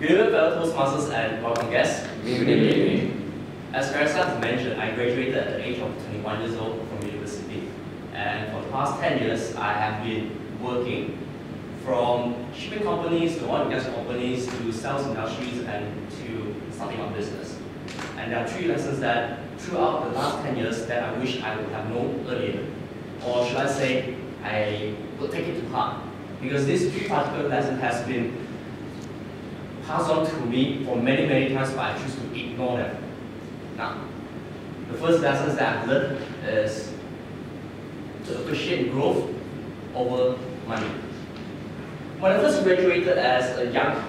Evening, fellow Toastmasters and welcome guests. Good evening. As Farisa mentioned, I graduated at the age of 21 years old from university. And for the past 10 years, I have been working from shipping companies to oil and gas companies to sales industries and to starting up business. And there are three lessons that throughout the last 10 years that I wish I would have known earlier. Or should I say, I would take it to heart. Because this three particular lesson has been passed on to me for many, many times, but I choose to ignore them. Now, the first lesson that I've learned is to appreciate growth over money. When I first graduated as a young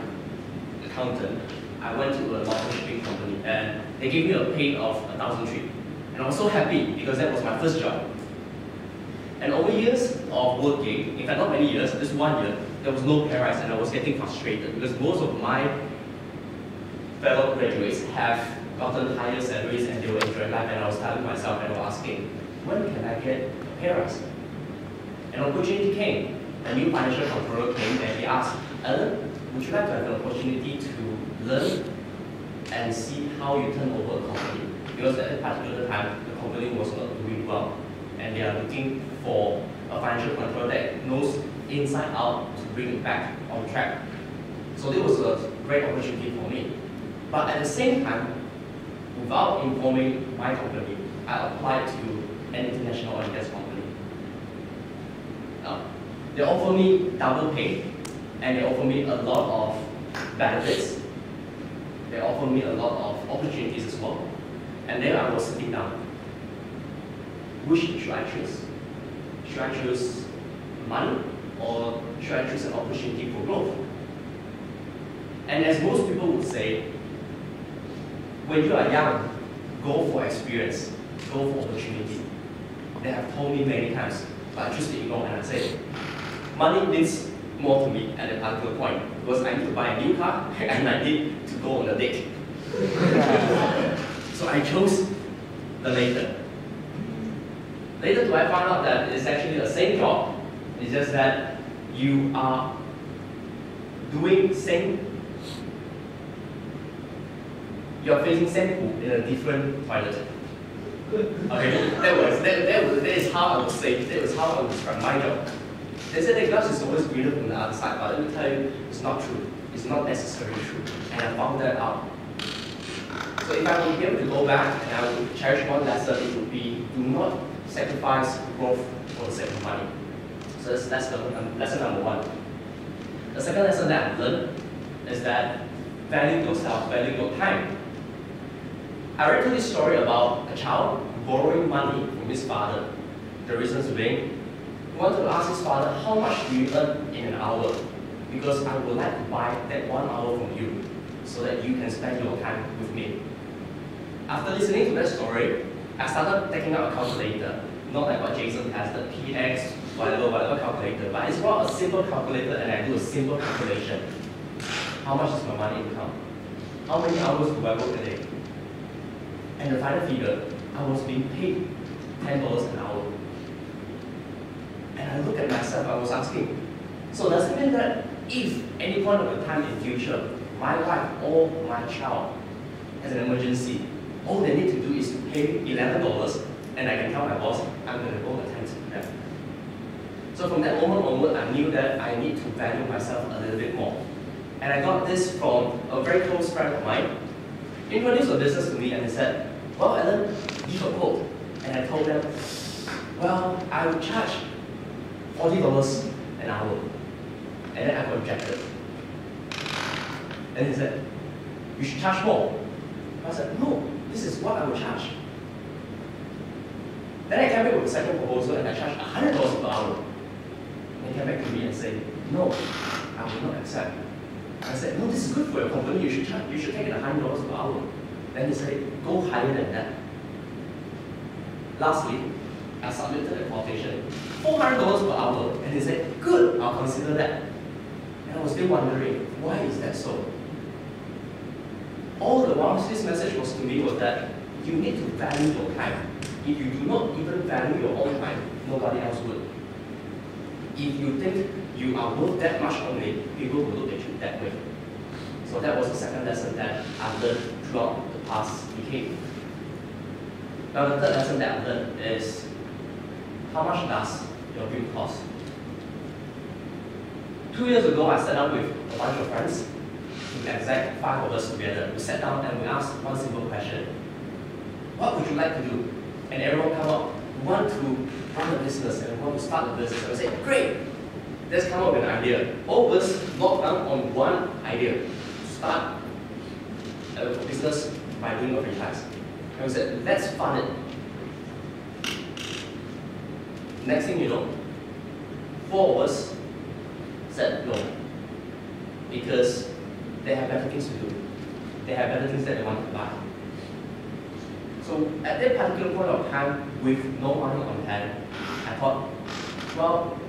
accountant, I went to a local shipping company and they gave me a pay of a thousand three. And I was so happy because that was my first job. And over years of working, in fact not many years, just one year, there was no rise and I was getting frustrated because most of my fellow graduates have gotten higher salaries and they were enjoying life and I was telling myself and I was asking, when can I get a pay rise? An opportunity came. A new financial controller came and he asked, Allen, would you like to have an opportunity to learn and see how you turn over a company? Because at that particular time, the company was not doing well and they are looking for a financial controller that knows inside out to bring it back on track. So this was a great opportunity for me. But at the same time, without informing my company, I applied to an international oil and gas company. Now, they offer me double pay, and they offer me a lot of benefits. They offer me a lot of opportunities as well. And then I was sitting down. Which should I choose? Should I choose money or should I choose an opportunity for growth? And as most people would say, when you are young, go for experience, go for opportunity. They have told me many times, but I choose to ignore and I say, money means more to me at a particular point because I need to buy a new car and I need to go on a date. so I chose the later. Later do I find out that it's actually the same job, it's just that you are doing same you're facing same pool in a different toilet. Okay, that was that, that was that is how I would say that was how I would describe my job. They said the glass is always greener from the other side, but let me tell you, it's not true. It's not necessarily true. And I found that out. So if I would be able to go back and I would cherish one lesson, it would be do not sacrifice growth for the sake of money. So that's lesson, um, lesson number one. The second lesson that I've learned is that value yourself, value your time. I read this story about a child borrowing money from his father. The reasons being, he wanted to ask his father, how much do you earn in an hour? Because I would like to buy that one hour from you so that you can spend your time with me. After listening to that story, I started taking out a calculator, not like what Jason has, the PX, whatever, whatever calculator, but it's more a simple calculator and I do a simple calculation. How much is my money income? How many hours do I work a day? And the final figure, I was being paid $10 an hour. And I looked at myself, I was asking, so does it mean that if any point of the time in future, my wife or my child has an emergency, all they need to do is to pay $11 and I can tell my boss, I'm going to go attend to them. So from that moment onward, I knew that I need to value myself a little bit more. And I got this from a very close friend of mine. He introduced a business to me and he said, well, Allen, give a quote. And I told them, well, I would charge $40 an hour. And then I objected. And he said, you should charge more. I said, no, this is what I will charge. Then I came back with a second proposal and I charged $100 per hour. And he came back to me and said, no, I will not accept. I said, no, this is good for your company. You should charge, you should take it $100 per hour. Then he said, go higher than that. Lastly, I submitted a quotation, $400 per hour. And he said, good, I'll consider that. And I was still wondering, why is that so? All the his message was to me was that you need to value your time. If you do not even value your own time, nobody else would. If you think you are worth that much only, people will look at you that way. So that was the second lesson that I've learned throughout the past decade. Now the third lesson that I've learned is how much does your dream cost? Two years ago, I set up with a bunch of friends, in exact five of us together. We sat down and we asked one simple question. What would you like to do? And everyone come up, we want to run a business and we want to start a business. And we said, great, let's come up with an idea. All of us locked down on one idea, start a business by doing a franchise. And we said, let's fund it. Next thing you know, four of us said no. Because they have better things to do. They have better things that they want to buy. So at that particular point of time, with no money on hand, I thought, well,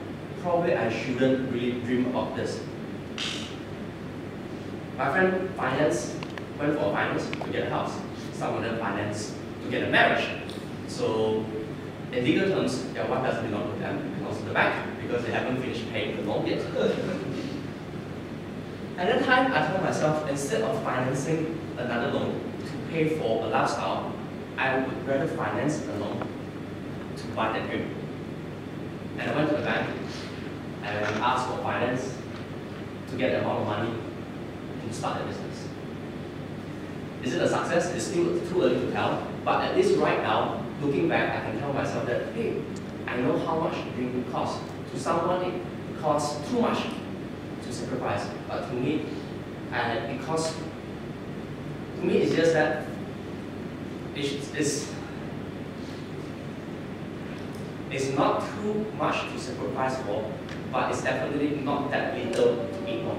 probably I shouldn't really dream about this. My friend finance went for finance to get a house. Some of them finance to get a marriage. So in legal terms, their wife doesn't belong to them, belongs to the bank because they haven't finished paying the loan yet. At that time, I told myself, instead of financing another loan to pay for a lifestyle, I would rather finance a loan to buy that dream. And I went to the bank and asked for finance to get the amount of money to start a business. Is it a success? It's still too early to tell, but at least right now, looking back, I can tell myself that, hey, I know how much the dream costs. To someone, it costs too much to sacrifice. But to me, and because to me it's just that it's, it's, it's not too much to sacrifice for, but it's definitely not that little to ignore.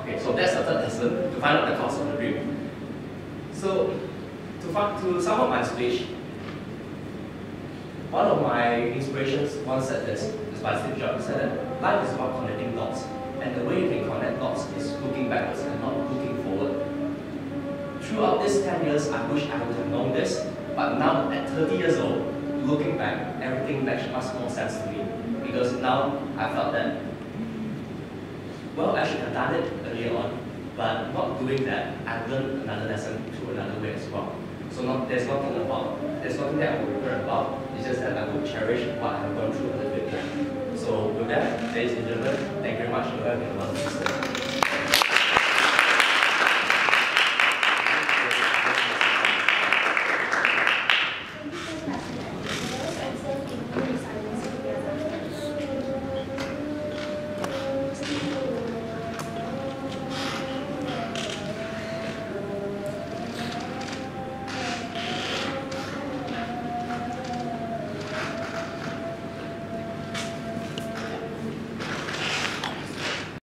Okay, so that's the third lesson, to find out the cost of the dream. So to, sum up my speech, one of my inspirations once said this, is by Steve Jobs, said that life is about connecting dots. And the way you can connect dots is looking backwards and not looking forward. Throughout these 10 years, I wish I would have known this, but now at 30 years old, looking back, everything makes much more sense to me. Because now I felt that, well, I should have done it earlier on, but not doing that, I've learned another lesson through another way as well. So not, there's nothing about, there's nothing that I would regret about. It's just that I would cherish what I've gone through a little bit. So with that, ladies and gentlemen, thank you very much for having of